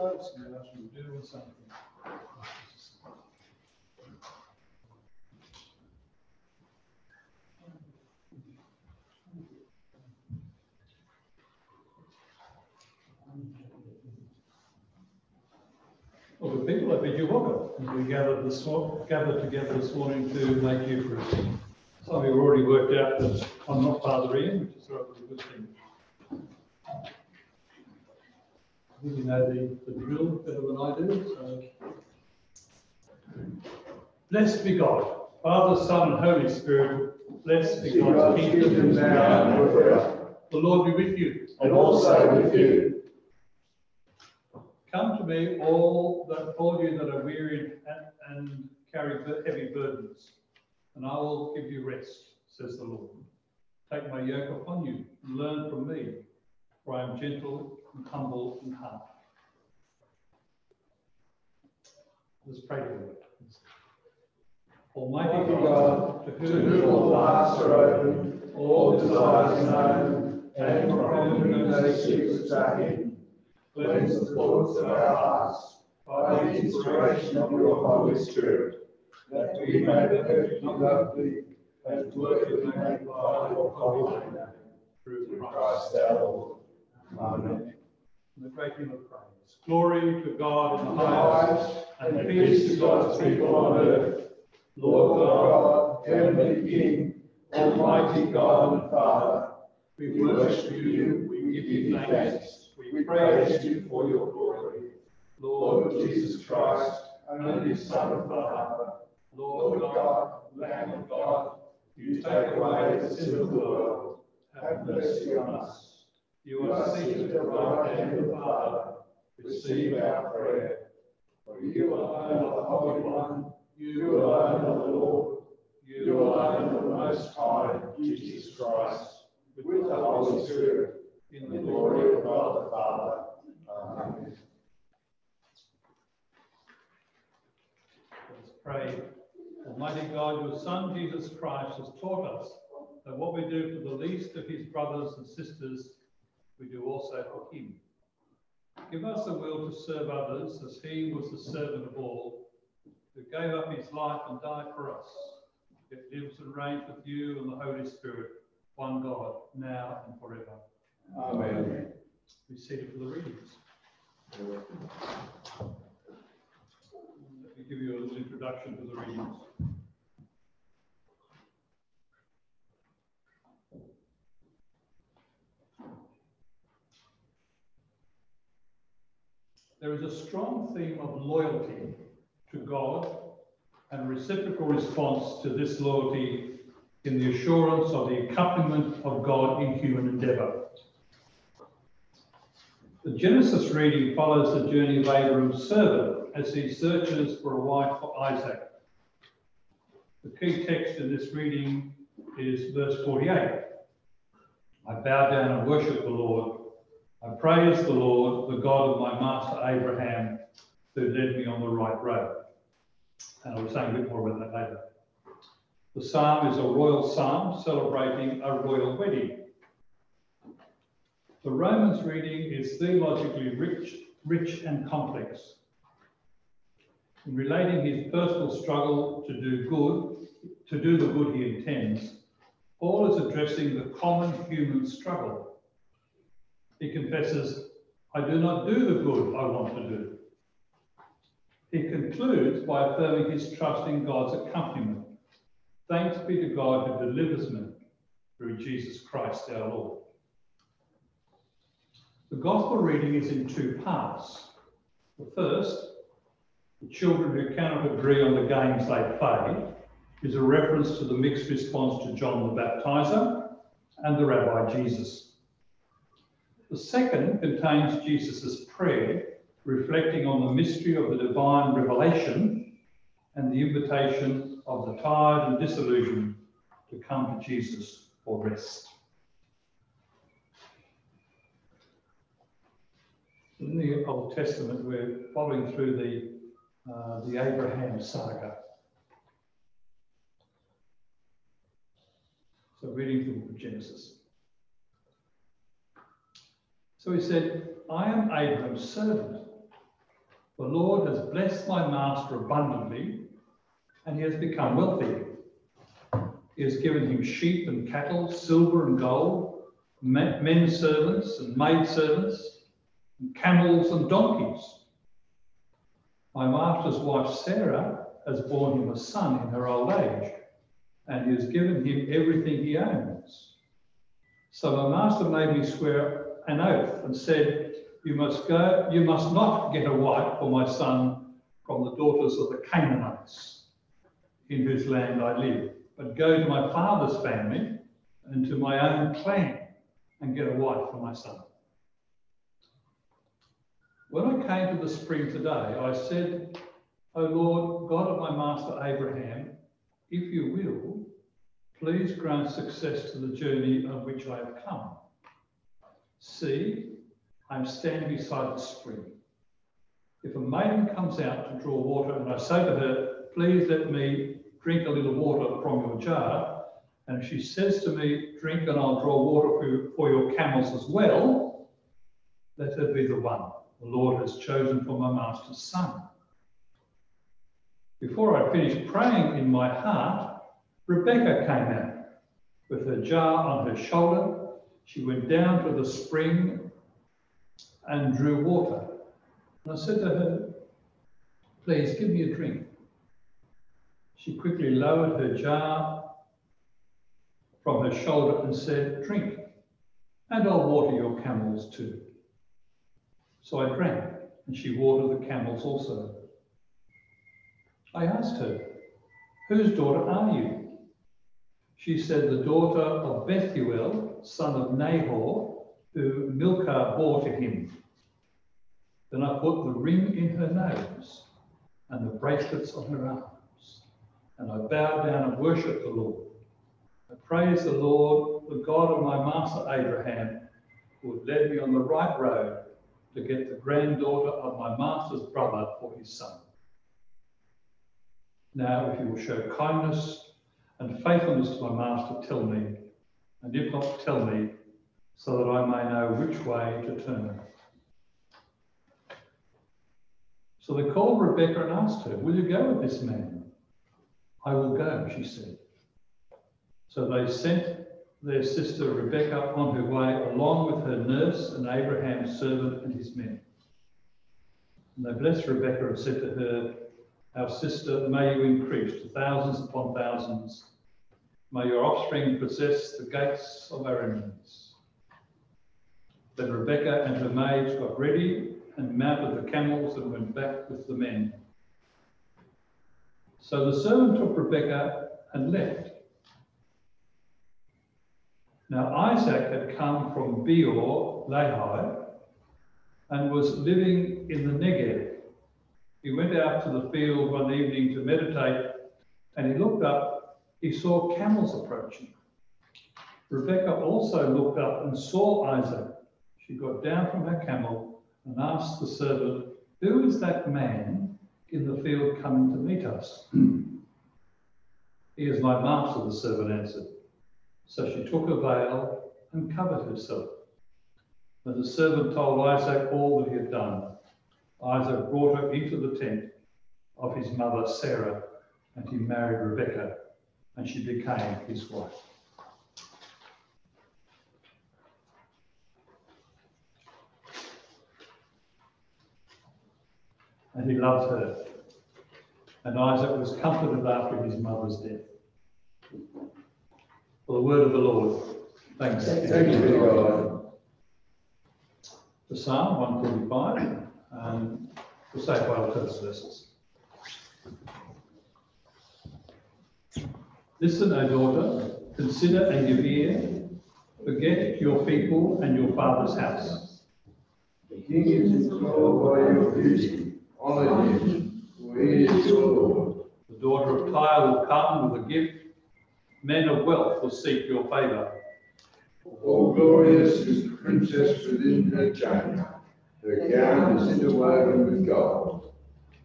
Folks, and I shall do with something. Well, good people, I bid you welcome. We gathered this, mor- gathered together this morning to make you Eucharist. Some of you already worked out that I'm not Father Ian, which is a good thing. I think you know the, the drill better than I do, so. Blessed be God, Father, Son, and Holy Spirit. Blessed be God's kingdom now and forever. The Lord be with you. and also with you. Come to me, all that all you that are wearied and, and carry heavy burdens, and I will give you rest, says the Lord. Take my yoke upon you and learn from me, for I am gentle and humble in heart. Let's pray. Almighty Mighty God, to whom all hearts are open, all desires known, and from whom no secrets are hidden. Cleanse the thoughts of our hearts by the inspiration of your Holy Spirit, that we may perfectly love thee and worthily magnify your holy name. through. Christ our Lord. Amen. In the great hymn of praise. Glory to God in the highest, highest and peace to God's people on earth. Lord God, heavenly King, almighty God and Father, we worship you, we give you thanks. We praise you for your glory. Lord Jesus Christ, only Son of the Father, Lord God, Lamb of God, you take away the sin of the world. Have mercy on us. You are seated at the right hand of the Father. Receive our prayer. For you alone are the Holy One. You alone are the Lord. You alone are the Most High, Jesus Christ, with the Holy Spirit, in the glory of God the Father. Amen. Let's pray. Almighty God, your Son Jesus Christ has taught us that what we do for the least of his brothers and sisters, we do also for him. Give us the will to serve others as he was the servant of all, who gave up his life and died for us, yet lives and reigns with you and the Holy Spirit, one God, now and forever. Amen. Be seated for the readings. Let me give you a little introduction to the readings. There is a strong theme of loyalty to God and reciprocal response to this loyalty in the assurance of the accompaniment of God in human endeavour. The Genesis reading follows the journey of Abram's servant as he searches for a wife for Isaac. The key text in this reading is verse 48. I bow down and worship the Lord. I praise the Lord, the God of my master Abraham, who led me on the right road. And I'll be saying a bit more about that later. The psalm is a royal psalm celebrating a royal wedding. The Romans reading is theologically rich, rich and complex. In relating his personal struggle to do good, to do the good he intends, Paul is addressing the common human struggle. He confesses, I do not do the good I want to do. He concludes by affirming his trust in God's accompaniment. Thanks be to God who delivers me through Jesus Christ our Lord. The gospel reading is in two parts. The first, the children who cannot agree on the games they play, is a reference to the mixed response to John the Baptizer and the Rabbi Jesus. The second contains Jesus' prayer, reflecting on the mystery of the divine revelation and the invitation of the tired and disillusioned to come to Jesus for rest. In the Old Testament, we're following through the, uh, the Abraham saga. So, reading from Genesis. So he said, I am Abraham's servant. The Lord has blessed my master abundantly, and he has become wealthy. He has given him sheep and cattle, silver and gold, men servants and maid servants, and camels and donkeys. My master's wife Sarah has borne him a son in her old age, and he has given him everything he owns. So my master made me swear an oath and said, You must go, you must not get a wife for my son from the daughters of the Canaanites, in whose land I live, but go to my father's family and to my own clan and get a wife for my son. When I came to the spring today, I said, O Lord, God of my master Abraham, if you will, please grant success to the journey on which I have come. See, I'm standing beside the spring. If a maiden comes out to draw water and I say to her, please let me drink a little water from your jar, and she says to me, drink and I'll draw water for, you, for your camels as well, let her be the one the Lord has chosen for my master's son. Before I finished praying in my heart, Rebecca came out with her jar on her shoulder. She went down to the spring and drew water. And I said to her, Please give me a drink. She quickly lowered her jar from her shoulder and said, Drink, and I'll water your camels too. So I drank, and she watered the camels also. I asked her, Whose daughter are you? She said, The daughter of Bethuel, son of Nahor, who Milcah bore to him. Then I put the ring in her nose and the bracelets on her arms, and I bowed down and worshipped the Lord. I praised the Lord, the God of my master Abraham, who had led me on the right road to get the granddaughter of my master's brother for his son. Now, if you will show kindness and faithfulness to my master, tell me, and if not, tell me, so that I may know which way to turn. So they called Rebecca and asked her, Will you go with this man? I will go, she said. So they sent their sister Rebekah on her way, along with her nurse and Abraham's servant and his men. And they blessed Rebekah and said to her, Our sister, may you increase to thousands upon thousands. May your offspring possess the gates of our enemies. Then Rebekah and her maids got ready and mounted the camels and went back with the men. So the servant took Rebekah and left. Now Isaac had come from Beor Lahai and was living in the Negev. He went out to the field one evening to meditate, and he looked up, he saw camels approaching. Rebecca also looked up and saw Isaac. She got down from her camel and asked the servant, Who is that man in the field coming to meet us? he is my master, the servant answered. So she took a veil and covered herself. And the servant told Isaac all that he had done, Isaac brought her into the tent of his mother Sarah, and he married Rebekah, and she became his wife. And he loved her. And Isaac was comforted after his mother's death for the word of the Lord. Thanks. Thank you, God. The Psalm 145 and um, the Safe Whale first verses. Listen, O daughter, consider and give ear. Forget your people and your father's house. The king is enthralled by your beauty. Honor him, for he is your Lord. The daughter of Tyre will come with a gift men of wealth will seek your favour. All glorious is the princess within her chamber. Her gown is interwoven with gold.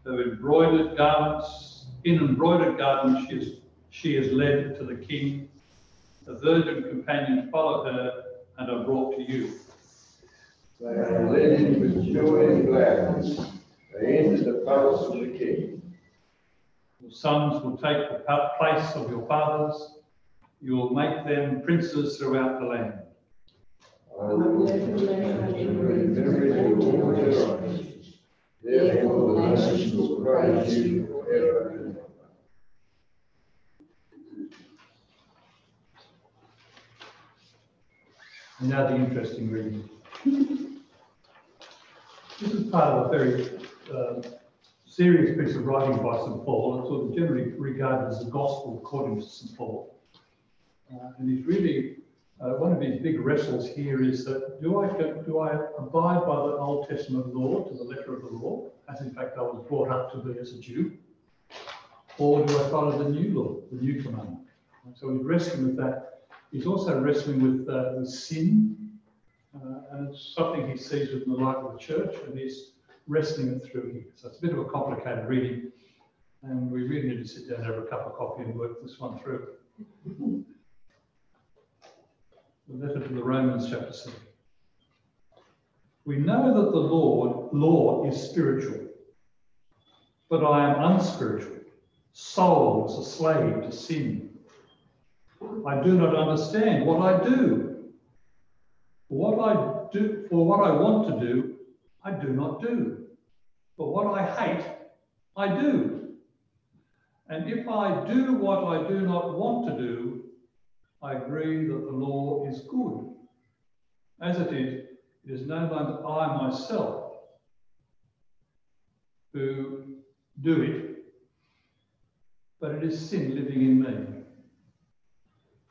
Her embroidered garments, in embroidered garments, she is, she is led to the king. The virgin companions follow her and are brought to you. They are led with joy and gladness. They enter the palace of the king. Your sons will take the place of your fathers. You will make them princes throughout the land. I will Therefore the nations will praise you forever and ever. And now the interesting reading. This is part of a very uh, serious piece of writing by St. Paul. It's sort of generally regarded as the gospel according to St. Paul. Uh, and he's really, uh, one of his big wrestles here is that do I, do I abide by the Old Testament law to the letter of the law, as in fact I was brought up to be as a Jew? Or do I follow the new law, the new commandment? And so he's wrestling with that He's also wrestling with, uh, with sin, uh, and it's something he sees within the life of the church, and he's wrestling it through here. So it's a bit of a complicated reading, and we really need to sit down and have a cup of coffee and work this one through. The letter to the Romans, chapter 7. We know that the Lord, law is spiritual, but I am unspiritual, sold as a slave to sin. I do not understand what I do. What I do, for what I want to do, I do not do. But what I hate, I do. And if I do what I do not want to do, I agree that the law is good. As it is, it is no longer I myself who do it, but it is sin living in me.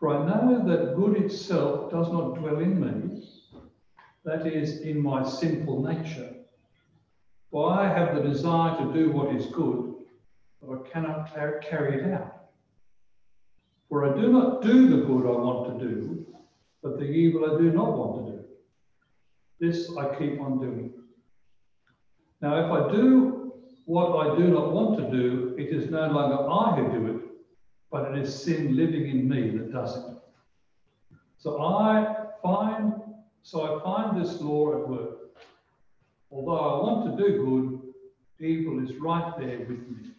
For I know that good itself does not dwell in me, that is, in my sinful nature. For I have the desire to do what is good, but I cannot carry it out. For I do not do the good I want to do, but the evil I do not want to do. This I keep on doing. Now, if I do what I do not want to do, it is no longer I who do it, but it is sin living in me that does it. So I find, so I find this law at work. Although I want to do good, evil is right there with me.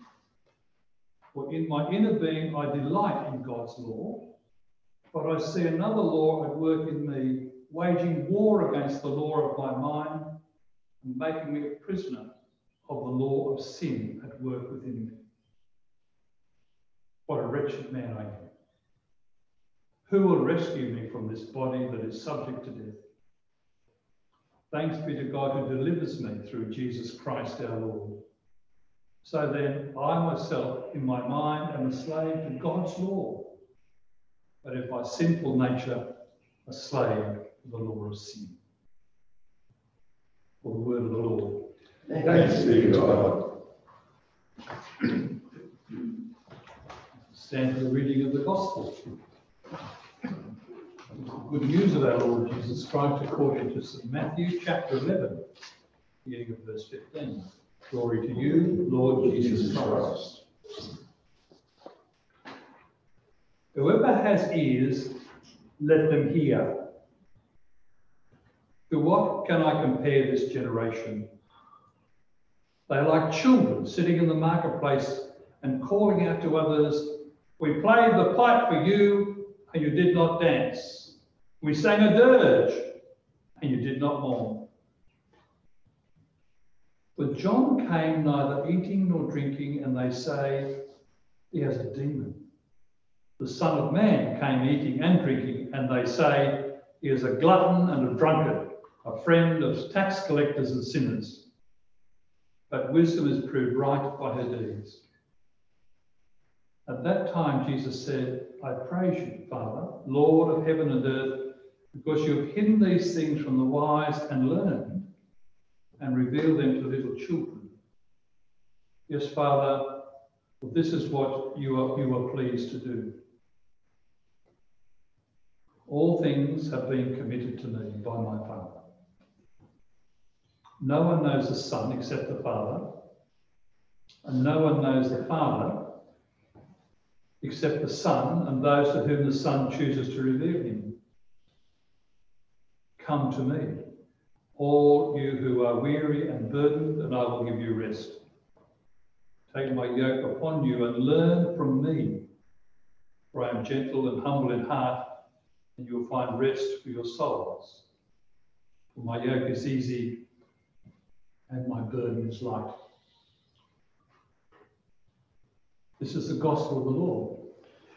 For in my inner being I delight in God's law, but I see another law at work in me, waging war against the law of my mind and making me a prisoner of the law of sin at work within me. What a wretched man I am. Who will rescue me from this body that is subject to death? Thanks be to God who delivers me through Jesus Christ our Lord. So then, I myself, in my mind, am a slave to God's law, but in my sinful nature, a slave to the law of sin. For the word of the Lord. Thanks be to God. Stand for the reading of the Gospel. Good news of our Lord Jesus Christ according to St. Matthew chapter 11, beginning of verse 15. Glory to you, Lord Jesus Christ. Whoever has ears, let them hear. To what can I compare this generation? They are like children sitting in the marketplace and calling out to others, We played the pipe for you, and you did not dance. We sang a dirge, and you did not mourn. But John came neither eating nor drinking, and they say, He has a demon. The Son of Man came eating and drinking, and they say, He is a glutton and a drunkard, a friend of tax collectors and sinners. But wisdom is proved right by her deeds. At that time, Jesus said, I praise you, Father, Lord of heaven and earth, because you have hidden these things from the wise and learned and revealed them to little children. Yes, Father, this is what you are, you are pleased to do. All things have been committed to me by my Father. No one knows the Son except the Father, and no one knows the Father except the Son and those to whom the Son chooses to reveal him. Come to me, all you who are weary and burdened, and I will give you rest. Take my yoke upon you and learn from me, for I am gentle and humble in heart, and you will find rest for your souls. For my yoke is easy and my burden is light. This is the gospel of the Lord.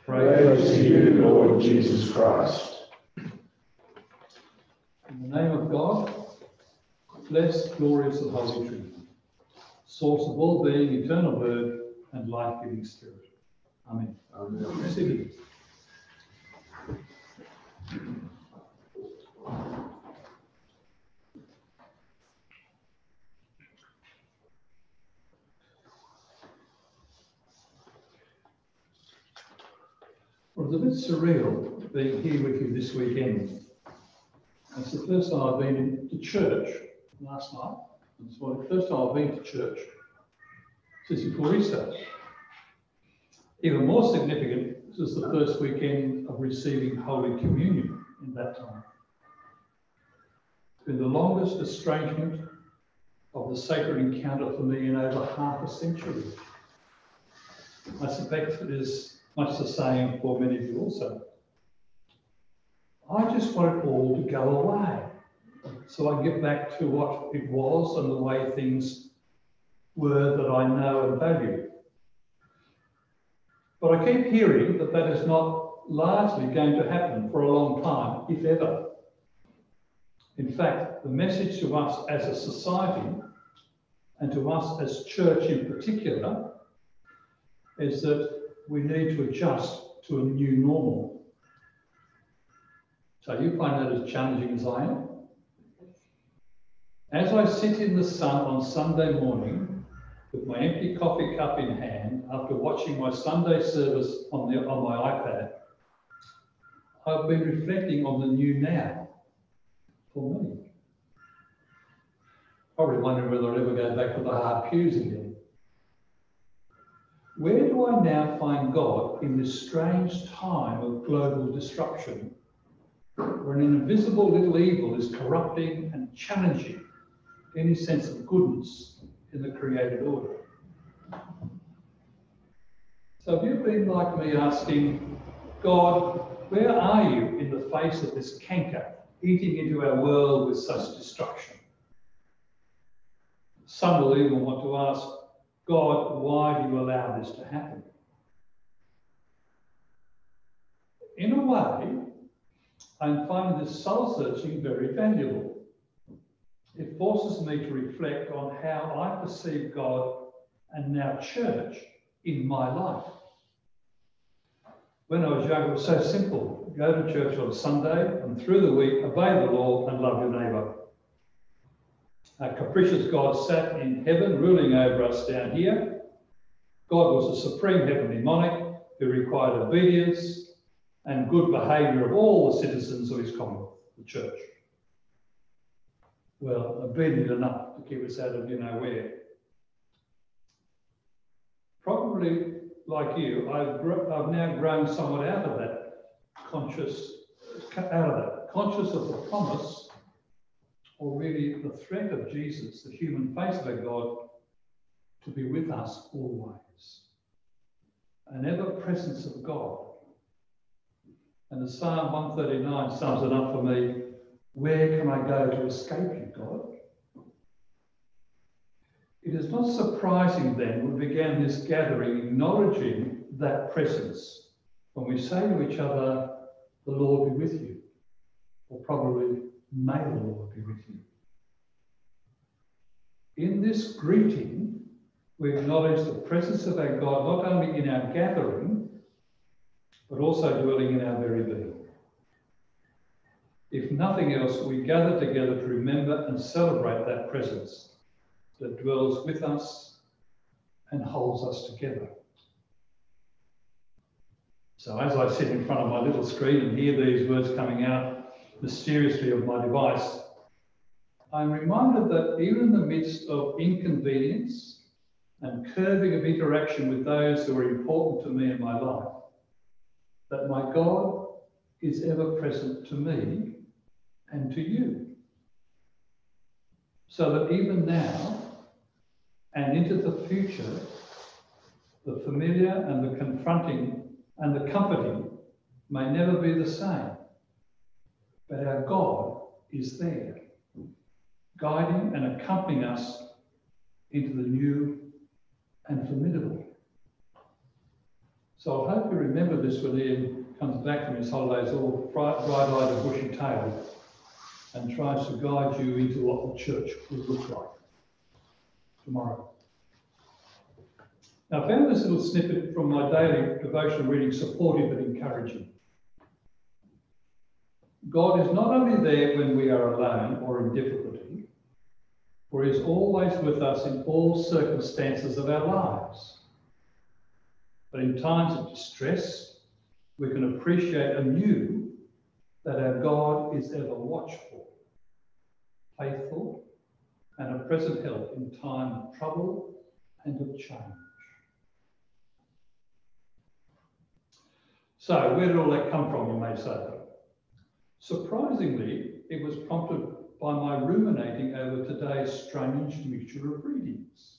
Praise to you, Lord Jesus Christ. In the name of God, blessed, glorious, and holy Trinity, source of all being, eternal word, and life-giving spirit. Amen. Amen. Receive Well, it's a bit surreal being here with you this weekend. It's the first time I've been to church last night. It's the first time I've been to church since before Easter. Even more significant, this is the first weekend of receiving Holy Communion in that time. It's been the longest estrangement of the sacred encounter for me in over half a century. I suspect it is much the same for many of you also. I just want it all to go away so I get back to what it was and the way things were that I know and value. But I keep hearing that that is not largely going to happen for a long time, if ever. In fact, the message to us as a society and to us as church in particular is that we need to adjust to a new normal. So you find that as challenging as I am? As I sit in the sun on Sunday morning with my empty coffee cup in hand after watching my Sunday service on, the, on my iPad, I've been reflecting on the new now for me. Probably wondering whether I'll ever go back to the hard pews again. Where do I now find God in this strange time of global disruption, where an invisible little evil is corrupting and challenging any sense of goodness in the created order? So have you been like me asking, God, where are you in the face of this canker eating into our world with such destruction? Some will even want to ask, God, why do you allow this to happen? In a way, I'm finding this soul searching very valuable. It forces me to reflect on how I perceive God and now church in my life. When I was young, it was so simple. Go to church on Sunday and through the week, obey the law and love your neighbour. A capricious God sat in heaven, ruling over us down here. God was a supreme heavenly monarch who required obedience and good behaviour of all the citizens of his commonwealth, the church. Well, obedient enough to keep us out of you know where. Probably like you, I've, I've now grown somewhat out of that conscious, out of that, conscious of the promise or really the threat of Jesus, the human face of our God, to be with us always. An ever presence of God. And the Psalm 139 sums it up for me where can I go to escape you, God? It is not surprising then we began this gathering acknowledging that presence when we say to each other, The Lord be with you, or probably May the Lord be with you. In this greeting, we acknowledge the presence of our God not only in our gathering, but also dwelling in our very being. If nothing else, we gather together to remember and celebrate that presence that dwells with us and holds us together. So as I sit in front of my little screen and hear these words coming out, mysteriously of my device, I'm reminded that even in the midst of inconvenience and curbing of interaction with those who are important to me in my life, that my God is ever present to me and to you. so that even now and into the future, the familiar and the confronting and the comforting may never be the same. But our God is there, guiding and accompanying us into the new and formidable. So I hope you remember this when Ian comes back from his holidays all bright-eyed and bushy-tailed and tries to guide you into what the church will look like tomorrow. Now, I found this little snippet from my daily devotional reading supportive and encouraging. God is not only there when we are alone or in difficulty, for He is always with us in all circumstances of our lives. But in times of distress, we can appreciate anew that our God is ever watchful, faithful, and a present help in time of trouble and of change. So, where did all that come from, you may say? Surprisingly, it was prompted by my ruminating over today's strange mixture of readings.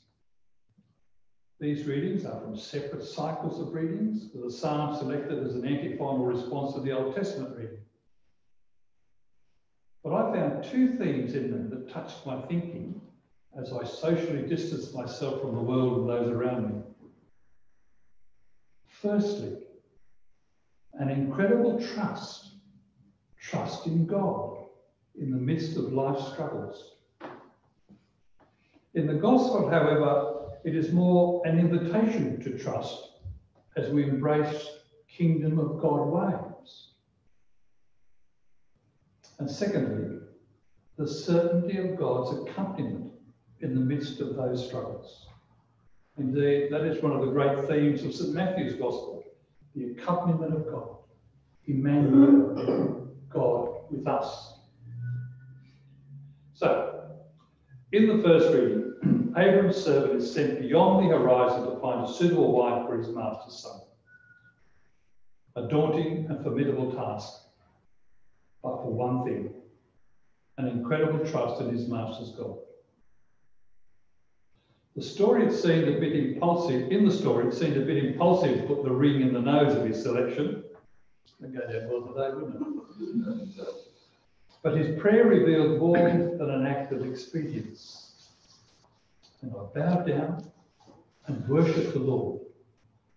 These readings are from separate cycles of readings, with a psalm selected as an antiphonal response to the Old Testament reading. But I found two themes in them that touched my thinking as I socially distanced myself from the world and those around me. Firstly, an incredible trust, trust in God in the midst of life's struggles. In the gospel, however, it is more an invitation to trust as we embrace kingdom of God ways. And secondly, the certainty of God's accompaniment in the midst of those struggles. Indeed, that is one of the great themes of St. Matthew's Gospel the accompaniment of God, Emmanuel, God with us. So, in the first reading, Abram's servant is sent beyond the horizon to find a suitable wife for his master's son. A daunting and formidable task, but for one thing an incredible trust in his master's God. The story seemed a bit impulsive. In the story, it seemed a bit impulsive to put the ring in the nose of his selection. Well today, wouldn't it? But his prayer revealed more than an act of expedience. And I bowed down and worshipped the Lord.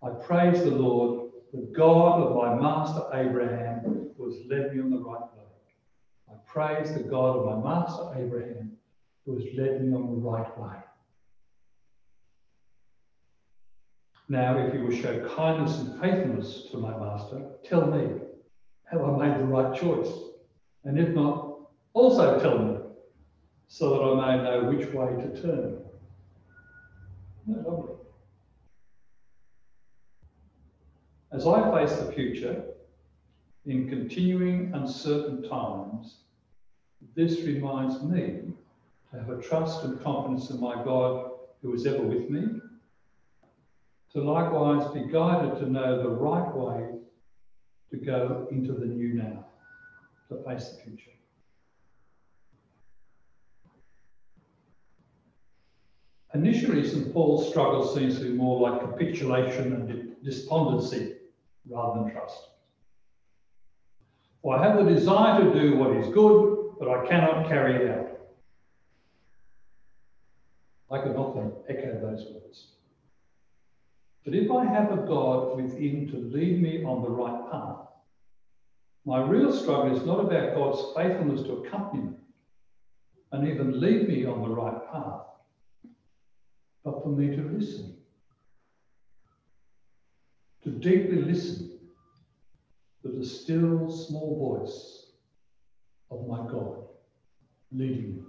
I praised the Lord, the God of my master Abraham, who has led me on the right way. I praise the God of my master Abraham, who has led me on the right way. Now, if you will show kindness and faithfulness to my master, tell me how I made the right choice. And if not, also tell me, so that I may know which way to turn. Isn't that lovely? As I face the future, in continuing uncertain times, this reminds me to have a trust and confidence in my God who is ever with me to likewise be guided to know the right way to go into the new now, to face the future. Initially, St. Paul's struggle seems to be more like capitulation and despondency rather than trust. For I have the desire to do what is good, but I cannot carry it out. I could often echo those words. But if I have a God within to lead me on the right path, my real struggle is not about God's faithfulness to accompany me and even lead me on the right path, but for me to listen, to deeply listen to the still small voice of my God leading me.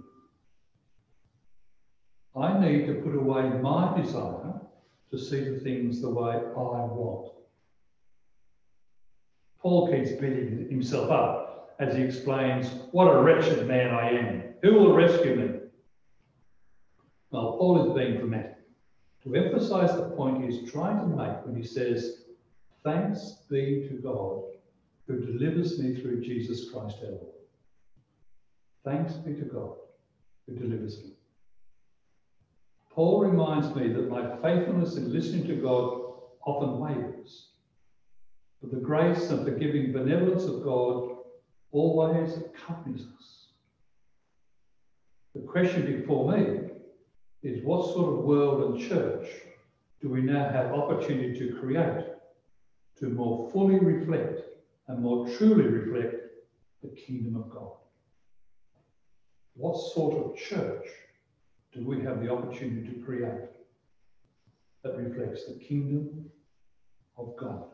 I need to put away my desire to see the things the way I want. Paul keeps beating himself up as he explains, What a wretched man I am. Who will rescue me? Well, Paul is being dramatic to emphasize the point he's trying to make when he says, Thanks be to God who delivers me through Jesus Christ our Lord. Thanks be to God who delivers me. Paul reminds me that my faithfulness in listening to God often wavers, but the grace and forgiving benevolence of God always accompanies us. The question before me is what sort of world and church do we now have opportunity to create to more fully reflect and more truly reflect the kingdom of God? What sort of church do we have the opportunity to create that reflects the kingdom of God?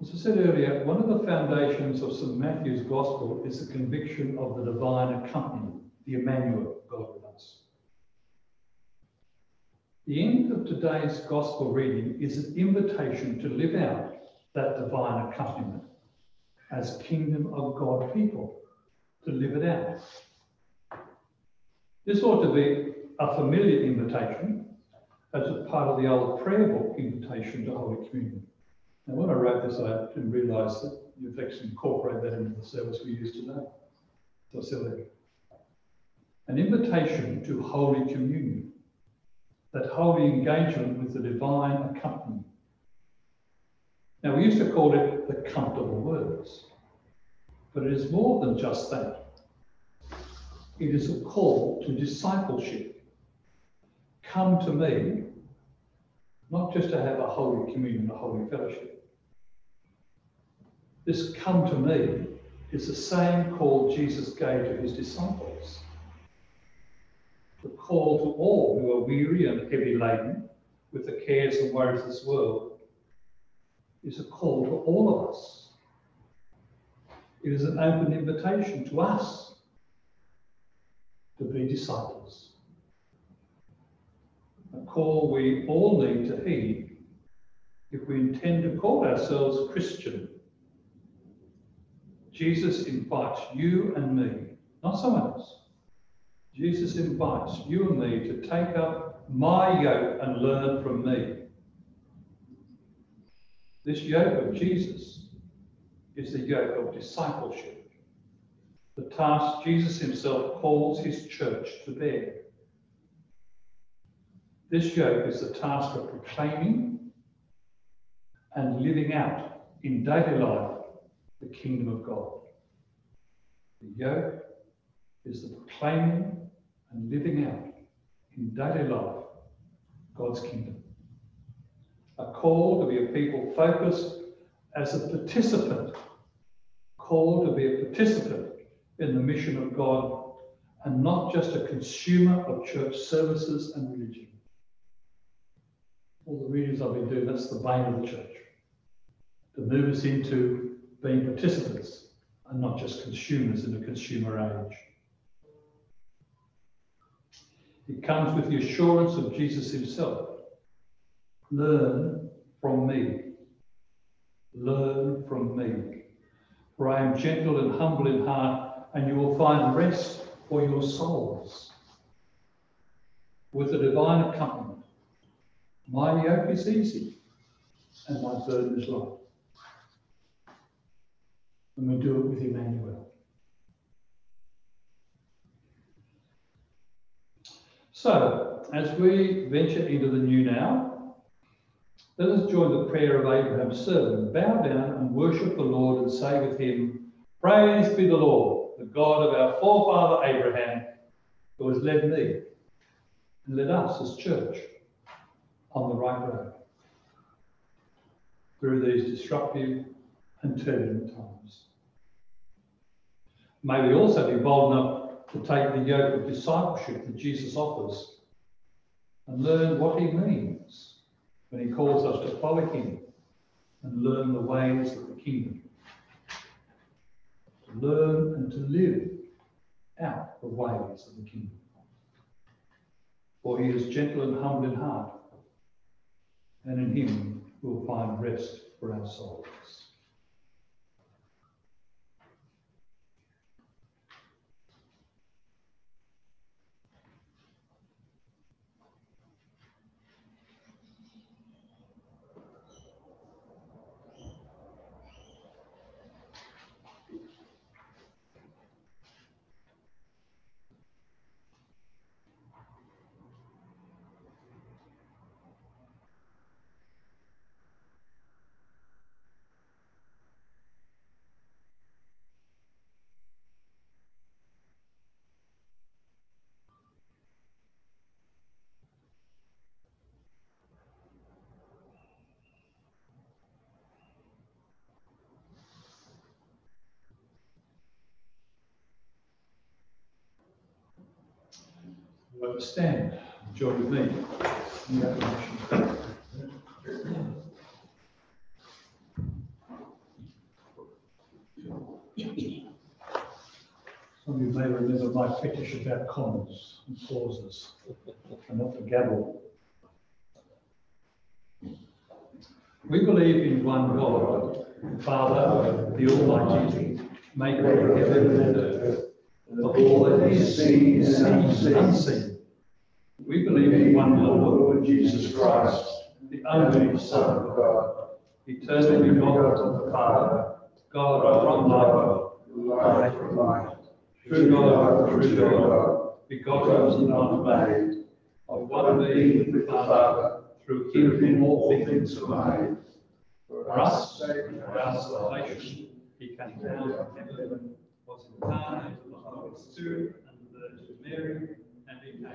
As I said earlier, one of the foundations of St. Matthew's Gospel is the conviction of the divine accompaniment, the Emmanuel, God with us. The end of today's Gospel reading is an invitation to live out that divine accompaniment as kingdom of God people, to live it out. This ought to be a familiar invitation as a part of the old prayer book invitation to Holy Communion. And when I wrote this, I didn't realise that you've actually incorporated that into the service we use today. So said. An invitation to Holy Communion, that holy engagement with the divine accompaniment. Now, we used to call it the comfortable words, but it is more than just that. It is a call to discipleship. Come to me, not just to have a holy communion, a holy fellowship. This come to me is the same call Jesus gave to his disciples. The call to all who are weary and heavy laden with the cares and worries of this world is a call to all of us. It is an open invitation to us to be disciples. A call we all need to heed if we intend to call ourselves Christian. Jesus invites you and me, not someone else. Jesus invites you and me to take up my yoke and learn from me. This yoke of Jesus is the yoke of discipleship, the task Jesus himself calls his church to bear. This yoke is the task of proclaiming and living out in daily life the kingdom of God. The yoke is the proclaiming and living out in daily life God's kingdom. A call to be a people focused as a participant, called to be a participant in the mission of God and not just a consumer of church services and religion. All the readings I've been doing, that's the vein of the church. To move us into being participants and not just consumers in a consumer age. It comes with the assurance of Jesus himself. Learn from me. Learn from me. For I am gentle and humble in heart, and you will find rest for your souls. With a divine accompaniment. My yoke is easy, and my burden is light. And we do it with Emmanuel. So, as we venture into the new now, let us join the prayer of Abraham's servant, bow down and worship the Lord and say with him, Praise be the Lord, the God of our forefather Abraham, who has led me and led us as church on the right road through these disruptive and turbulent times. May we also be bold enough to take the yoke of discipleship that Jesus offers and learn what he means when he calls us to follow him and learn the ways of the kingdom. To learn and to live out the ways of the kingdom. For he is gentle and humble in heart, and in him we'll find rest for our souls. Us stand. Join with me in the acclamation. Some of you may remember my fetish about commas and pauses and not the gavel. We believe in one God, Father, the Almighty, maker of heaven and earth, of all that is seen and unseen. We believe in one Lord, Jesus Christ, the only Son of God, eternally begotten of the Father, God from life, Light from light. true God, true God, begotten and not made, of one being with the Father, through him all things were made. For us, for our salvation, he came down from heaven, was incarnate of the Holy Spirit and the Virgin Mary,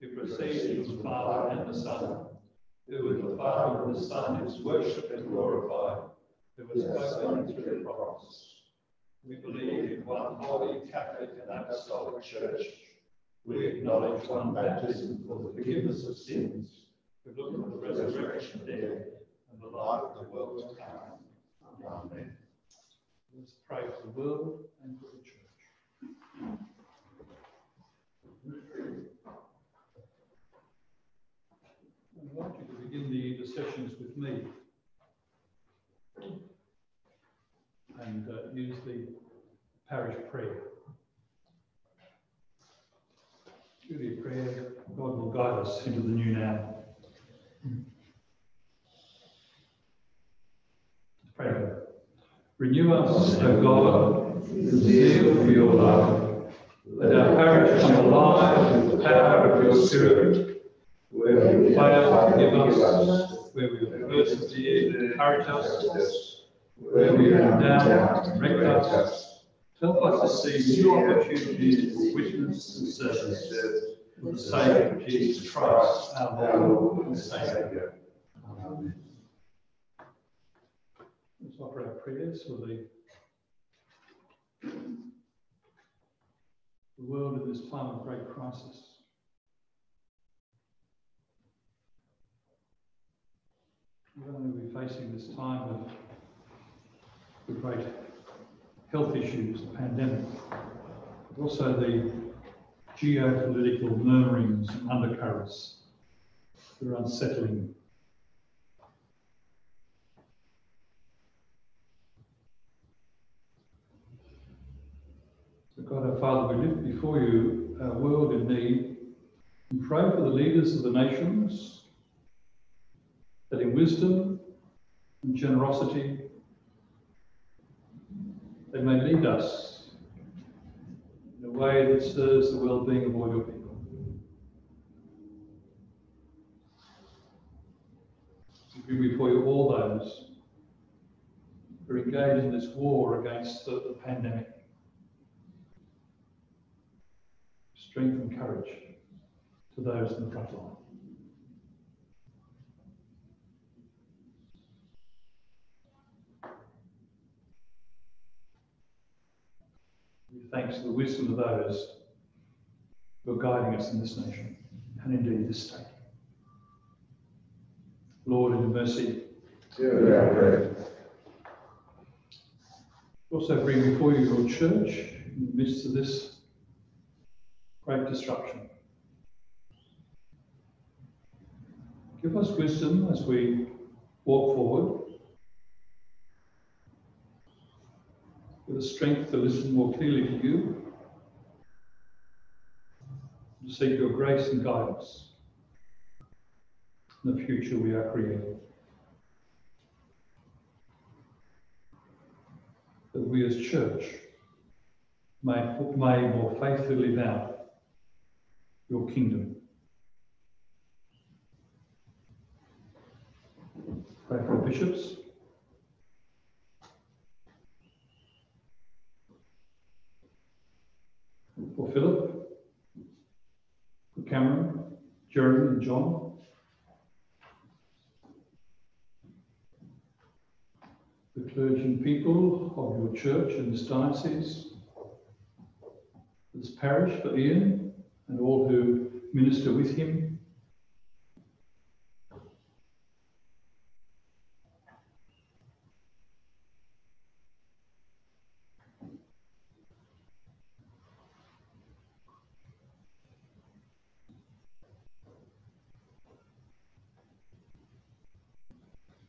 who proceeds from the Father and the Son, who with the Father and the Son is worshipped and glorified, who has spoken through the prophets. We believe in one holy, Catholic, and apostolic church. We acknowledge one baptism for the forgiveness of sins. We look for the resurrection of the dead and the life of the world to come. Amen. Let's pray for the world and for the church. I'd begin the, sessions with me. And uh, use the parish prayer. Through the prayer, God will guide us into the new now. Pray. Renew us, O God, the zeal of your love. Let our parish come alive with the power of your Spirit. Where we fail, forgive us. Where we have persevered, encourage us. Where we are doubt, direct us. Help us to see new opportunities for witness and service for the sake of Jesus Christ, our Lord and Saviour. Amen. Let's offer our prayers for the, the world in this time of great crisis. Not only are we facing this time of the great health issues, the pandemic, but also the geopolitical murmurings and undercurrents that are unsettling. So God our Father, we lift before you our world in need and pray for the leaders of the nations that in wisdom and generosity they may lead us in a way that serves the well-being of all your people. We bring before you all those who are engaged in this war against the, the pandemic. Strength and courage to those in the front line. Give thanks for the wisdom of those who are guiding us in this nation and indeed this state. Lord, in mercy, prayer. also bring before you your church in the midst of this great disruption. Give us wisdom as we walk forward. the strength to listen more clearly to you, to seek your grace and guidance in the future we are creating. That we as church may, may more faithfully live out your kingdom. Pray for bishops. Cameron, Jeremy and John. The clergy and people of your church and this diocese, this parish for Ian and all who minister with him.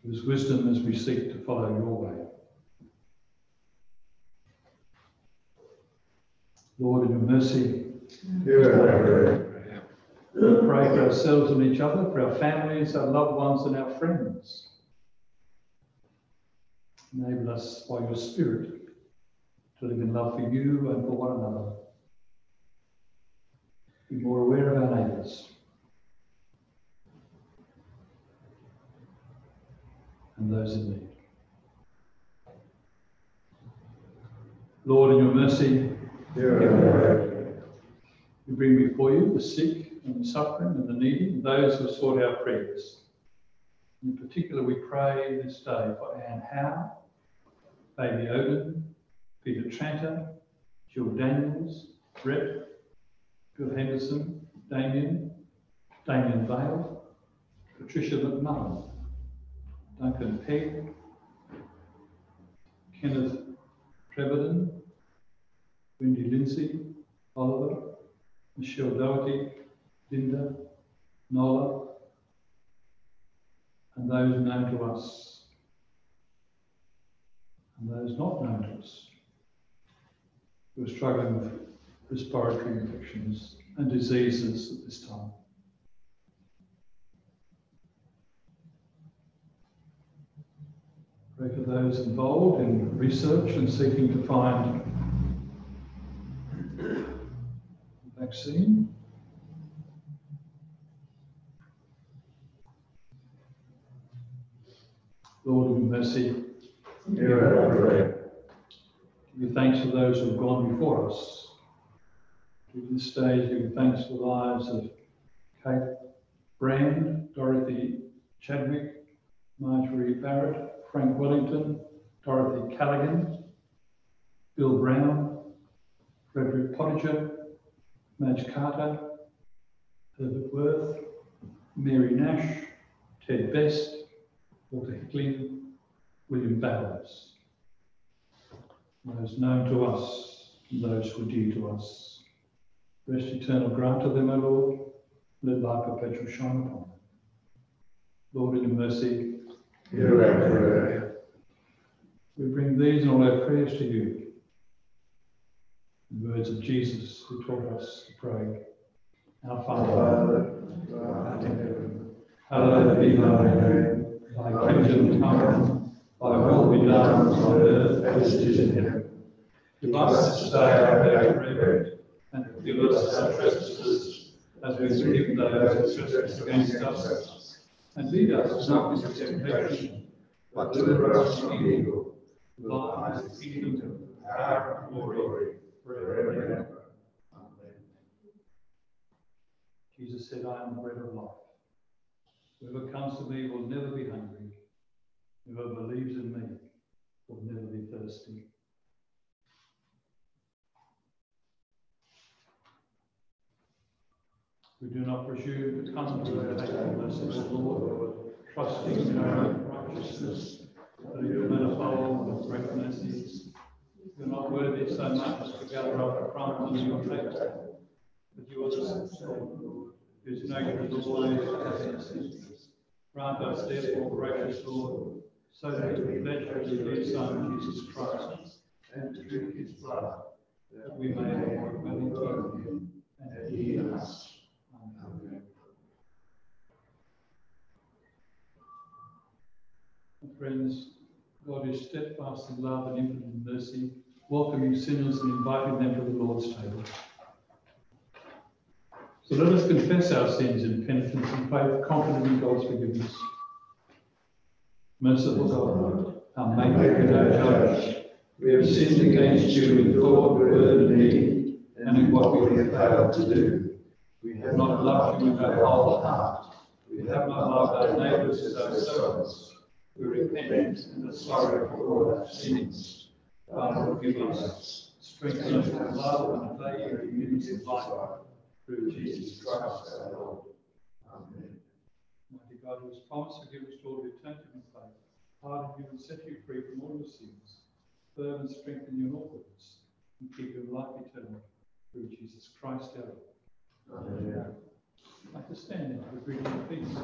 Give us wisdom as we seek to follow your way. Lord, in your mercy, prayer. we pray for ourselves and each other, for our families, our loved ones, and our friends. Enable us by your Spirit to live in love for you and for one another. Be more aware of our neighbours. And those in need. Lord, in your mercy, we bring before you the sick and the suffering and the needy, and those who have sought our prayers. In particular, we pray this day for Anne Howe, Baby Odin, Peter Tranter, Jill Daniels, Brett, Bill Henderson, Damien, Damien Vale, Patricia McMullen, Duncan Pegg, Kenneth Treverden, Wendy Lindsay, Oliver, Michelle Doherty, Linda, Nola, and those known to us, and those not known to us, who are struggling with respiratory infections and diseases at this time. Pray for those involved in research and seeking to find a vaccine. Lord of mercy, Hear our prayer. give thanks for those who have gone before us. To this stage, give thanks for the lives of Kate Brand, Dorothy Chadwick, Marjorie Barrett, Frank Wellington, Dorothy Callaghan, Bill Brown, Frederick Pottinger, Madge Carter, Herbert Worth, Mary Nash, Ted Best, Walter Hickling, William Bowers. Those known to us those who are dear to us. Rest eternal grant to them, O Lord. Let light perpetual shine upon them. Lord, in your mercy, Hear our prayer. we bring these and all our prayers to you. The words of Jesus who taught us to pray. Our Father, Father, who art in heaven, hallowed be thy name. Thy kingdom come, thy will be done on earth as it is in heaven. Give us this day our daily bread, and forgive us our trespasses, as we forgive those who trespass against us. And lead us not into temptation, but deliver us from evil. Thine is the kingdom, power, and glory, forever and ever. Amen. Jesus said, I am the bread of life. Whoever comes to me will never be hungry. Whoever believes in me will never be thirsty. We do not presume to come to the faithfulness of the Lord, trusting in our own righteousness, in your manifold great mercies. You're not worthy so much to gather up the crumbs in your plate, but you are the Lord, whose name is always happiness. Grant us, therefore, gracious Lord, so that we pleasure of your Son, Jesus Christ, And through his blood, that we may have well in him and he in in us. us. Amen. Amen. Friends, God is steadfast in love and infinite in mercy, welcoming sinners and inviting them to the Lord's table. So let us confess our sins in penitence and faith, confident in God's forgiveness. Merciful God, our Make Maker and our judge. We have sinned against you in thought, word, and deed, and in what we have failed to do. We have not loved you with our whole heart. We have not loved our neighbours as ourselves. We repent and are sorry for all our sins. Father, forgive us. Strengthen us with love and faith and unity of life through Jesus Christ our Lord. Amen. Mighty God, who has promised to give us all to in faith, pardon you and set you free from all your sins, firm and strengthen you in all goodness, and keep you in life eternal through Jesus Christ our Lord. Amen. Stand now for greeting of peace.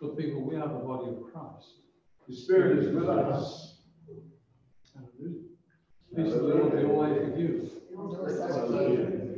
Good people, we are the body of Christ. The Spirit is with us. Hallelujah. Peace of the Lord be always with you.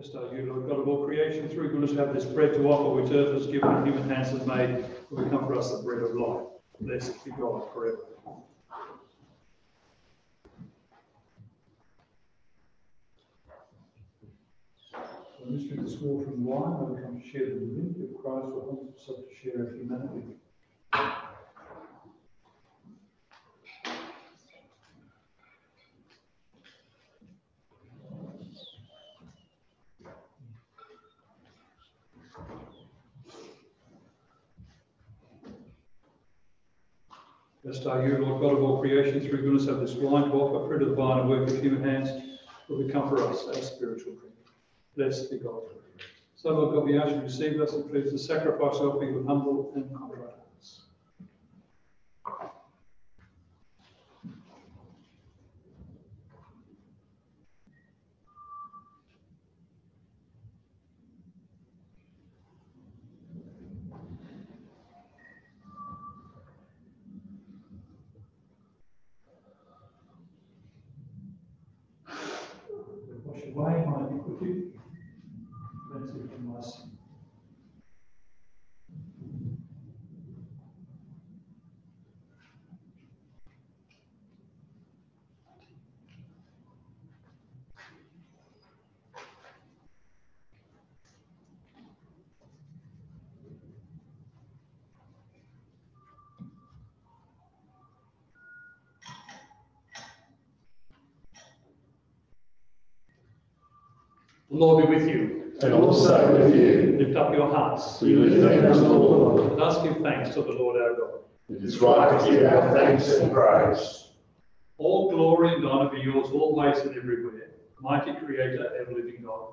Hallelujah. Blessed are you, Lord God of all creation, through goodness have this bread to offer, which earth has given and human hands have made, will become for us the bread of life. Blessed be God forever. The mystery of this water and wine, we come to share the divinity of Christ, humbles himself to share our humanity. Blessed are you, Lord God of all creation, through goodness have this wine to offer, fruit of the vine and work of human hands, will become for us our spiritual drink. Blessed be God. So, Lord God, we ask you to receive us and please the sacrifice offering with humble and contrite Wash away my iniquity, cleanse me from my Lord be with you. And also with you. Lift up your hearts. We lift them to the Lord. Let us give thanks to the Lord our God. It is right to give our thanks and praise. All glory and honor be yours always and everywhere, mighty Creator, ever living God.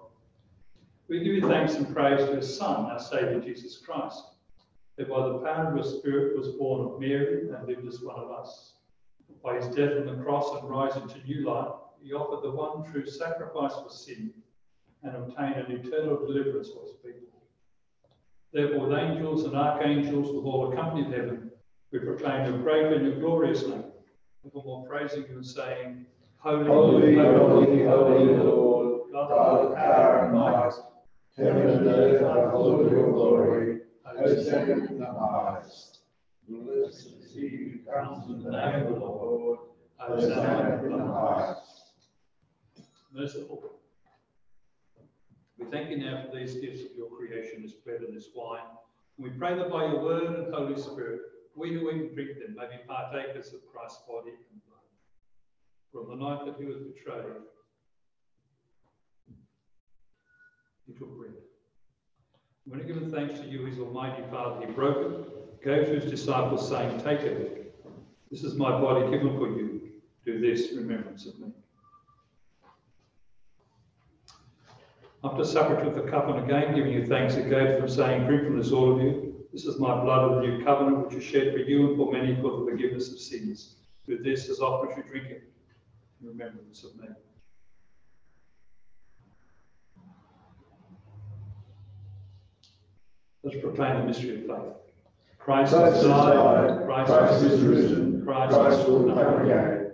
We give you thanks and praise to your Son, our Saviour Jesus Christ, that by the power of your Spirit was born of Mary and lived as one of us. By his death on the cross and rising to new life, he offered the one true sacrifice for sin and obtain an eternal deliverance for his people. Therefore, with angels and archangels, with all the company of heaven, we proclaim your great and your glorious name, evermore praising you and saying, Holy, Holy, holy, holy Lord, God God of power and might, heaven and earth are full of your glory. Hosanna in the highest. Blessed is he who comes in the name of the Lord. Hosanna in the highest. merciful. We thank you now for these gifts of your creation, this bread and this wine. And we pray that by your word and Holy Spirit, we who and drink them may be partakers of Christ's body and blood. From the night that he was betrayed, he took bread. When he given thanks to you, his almighty Father, he broke it, gave to his disciples, saying, Take it. This is my body given for you. Do this in remembrance of me. After supper, took the cup, and again giving you thanks, he gave them, saying, Drink from this, all of you. This is my blood of the new covenant, which is shed for you and for many for the forgiveness of sins. Do this as often as you drink it in remembrance of me. Let's proclaim the mystery of faith. Christ has died, Christ is risen, Christ will come again.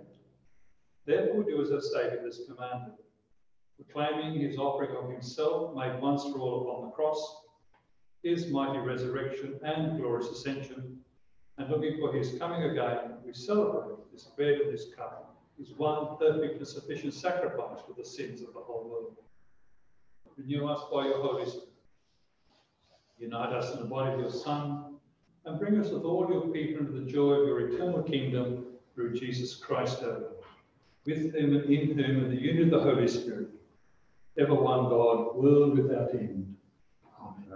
Therefore, do as our Saviour this commanded, proclaiming his offering of himself made once for all upon the cross, his mighty resurrection and glorious ascension, and looking for his coming again, we celebrate this bread and this cup, his one perfect and sufficient sacrifice for the sins of the whole world. Renew us by your Holy Spirit. Unite us in the body of your Son, and bring us with all your people into the joy of your eternal kingdom through Jesus Christ our Lord. With him and in whom, in the union of the Holy Spirit, ever one God, world without end.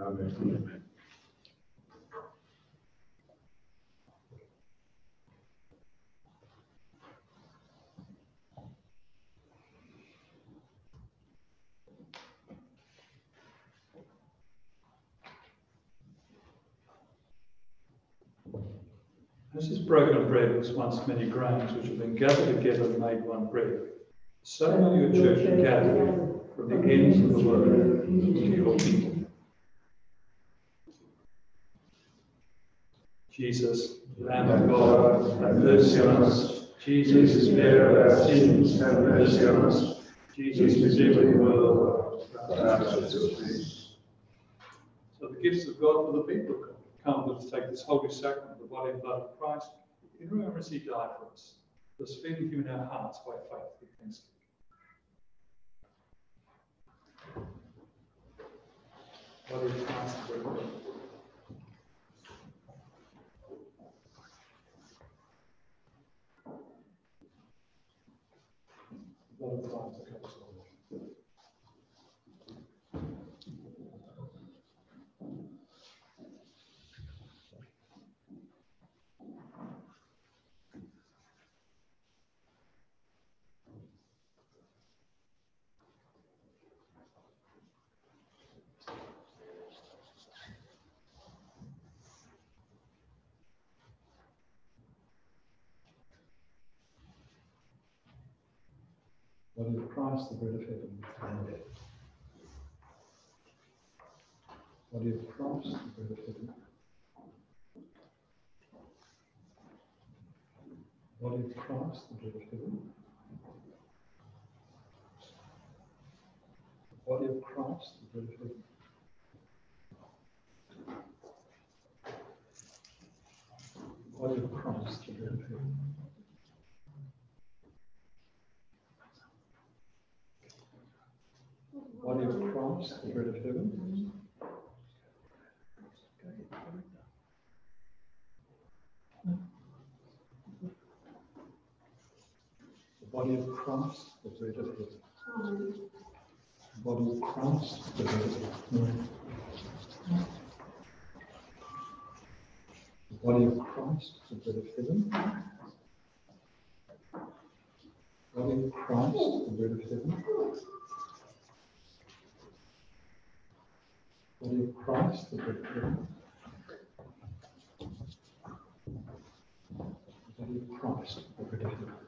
Amen. Amen. As this broken bread was once many grains which have been gathered together and made one bread, so will your church be gathered from the ends of the world into your kingdom. Jesus, Lamb of God, have mercy on us. Jesus, bearer of our sins, have mercy on us. Jesus, deliver the world. So the gifts of God for the people come to take this holy sacrament, the body and blood of Christ, in remembrance he died for us. Thus feeding him in our hearts by faith with thanksgiving. Body of Christ, bread of God. Body of Christ, the bread of heaven. Amen. Body of Christ, the bread of heaven. Body of Christ, the bread of heaven. Body of Christ, the bread of heaven. Body of Christ, the bread of heaven. Body of Christ, the bread of heaven. The body of Christ, the bread of heaven. The body of Christ, the bread of heaven. The body of Christ, the bread of heaven. Body of Christ, the bread of heaven. Of Christ, the. Body of Christ, the bread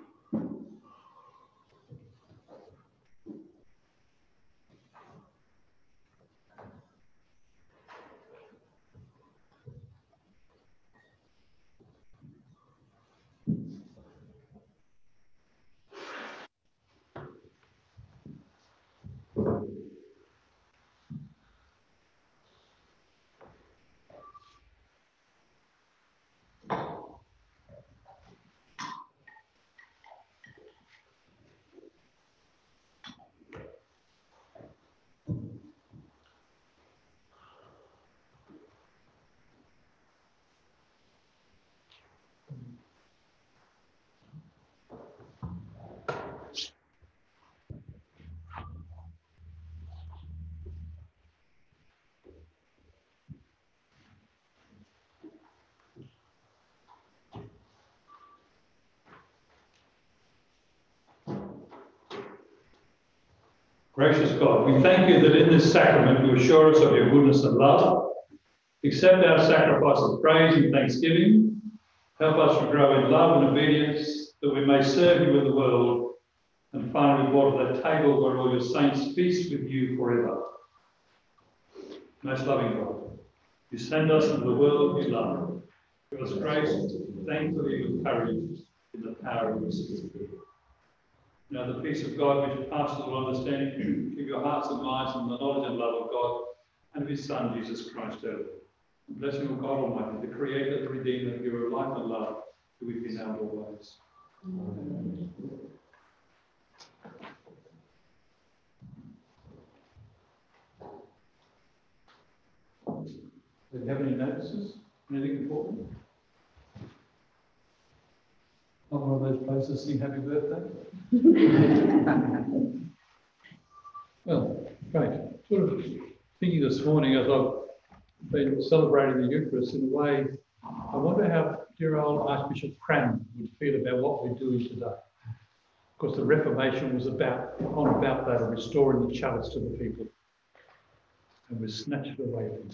Gracious God, we thank you that in this sacrament you assure us of your goodness and love. Accept our sacrifice of praise and thanksgiving. Help us to grow in love and obedience that we may serve you in the world and finally at that table where all your saints feast with you forever. Most loving God, you send us into the world you love. Give us grace thankfully with courage in the power of your Spirit. Now the peace of God which passes all understanding, keep your hearts and minds in the knowledge and love of God and of his Son, Jesus Christ Lord. The blessing of God Almighty, the Creator, the Redeemer, the giver of life and love, be with you now always. Amen. Do you have any notices? Anything important? Not one of those places sing happy birthday? well, great. Sort of thinking this morning as I've been celebrating the Eucharist in a way, I wonder how dear old Archbishop Cranmer would feel about what we're doing today. Of course, the Reformation was about on about that, of restoring the chalice to the people, and we snatched it away from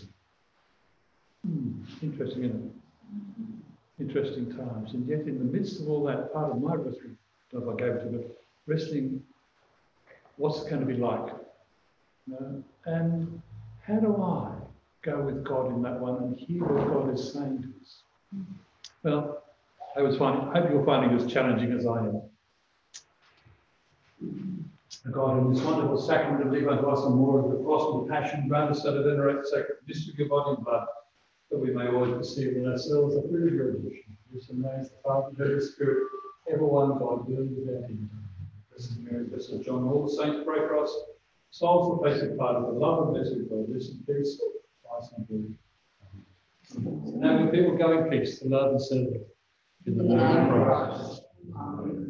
them. Interesting, isn't it? Interesting times. And yet, in the midst of all that, part of my wrestling, I don't know if I gave it to but wrestling, what's it going to be like? You know? And how do I go with God in that one and hear what God is saying to us? Well, I was finding, I hope you're finding it as challenging as I am. God, in this wonderful sacrament of Levi us and more of the cross and passion, grant us that venerate the sacred mystery of body and blood that we may always perceive in ourselves of your redemption. This remains the Father, the Holy Spirit, ever one God, doing without end. Blessed Mary, blessed John, all the saints pray for us. Souls the basic part of the love and mercy of God. Listen, peace, Christ and glory. Now, we people go in peace to love and serve In the name of Christ. Amen.